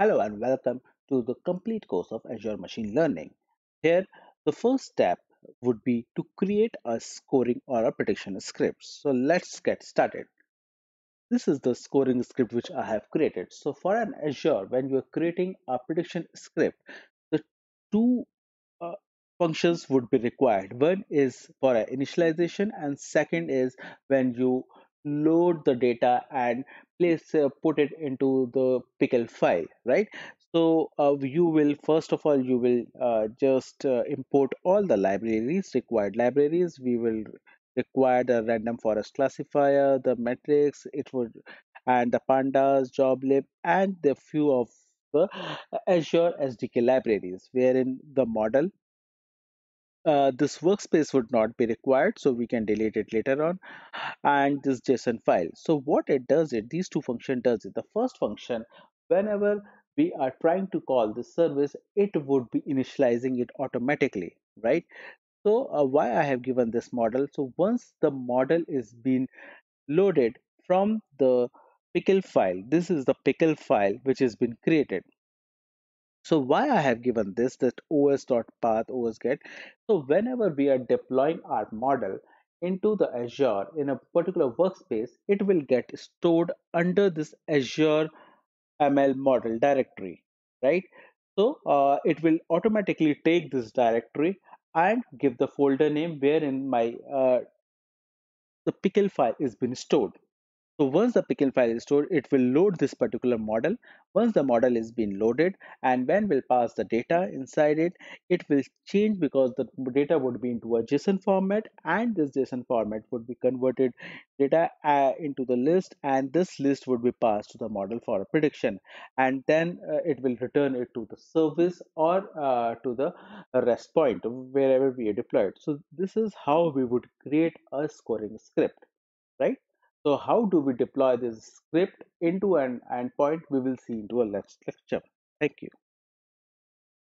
Hello and welcome to the complete course of Azure Machine Learning. Here, the first step would be to create a scoring or a prediction script. So let's get started. This is the scoring script which I have created. So for an Azure, when you are creating a prediction script, the two uh, functions would be required. One is for initialization and second is when you load the data and place uh, put it into the pickle file right? So uh, you will first of all you will uh, just uh, import all the libraries required. Libraries we will require the random forest classifier the metrics it would and the pandas joblib and the few of the azure sdk libraries wherein the model uh, this workspace would not be required so we can delete it later on and this json file. So what it does it these two function does it. The first function whenever we are trying to call this service it would be initializing it automatically right? So uh, why i have given this model? So once the model is being loaded from the pickle file this is the pickle file which has been created so why I have given this that os.path os get. So whenever we are deploying our model into the Azure in a particular workspace, it will get stored under this Azure ML model directory, right? So uh, it will automatically take this directory and give the folder name wherein my uh, the pickle file is been stored. So once the pickle file is stored, it will load this particular model. Once the model is being loaded and when we'll pass the data inside it, it will change because the data would be into a JSON format and this JSON format would be converted data uh, into the list and this list would be passed to the model for a prediction and then uh, it will return it to the service or uh, to the rest point wherever we are deployed. So this is how we would create a scoring script, right? So how do we deploy this script into an endpoint? We will see into a next lecture. Thank you.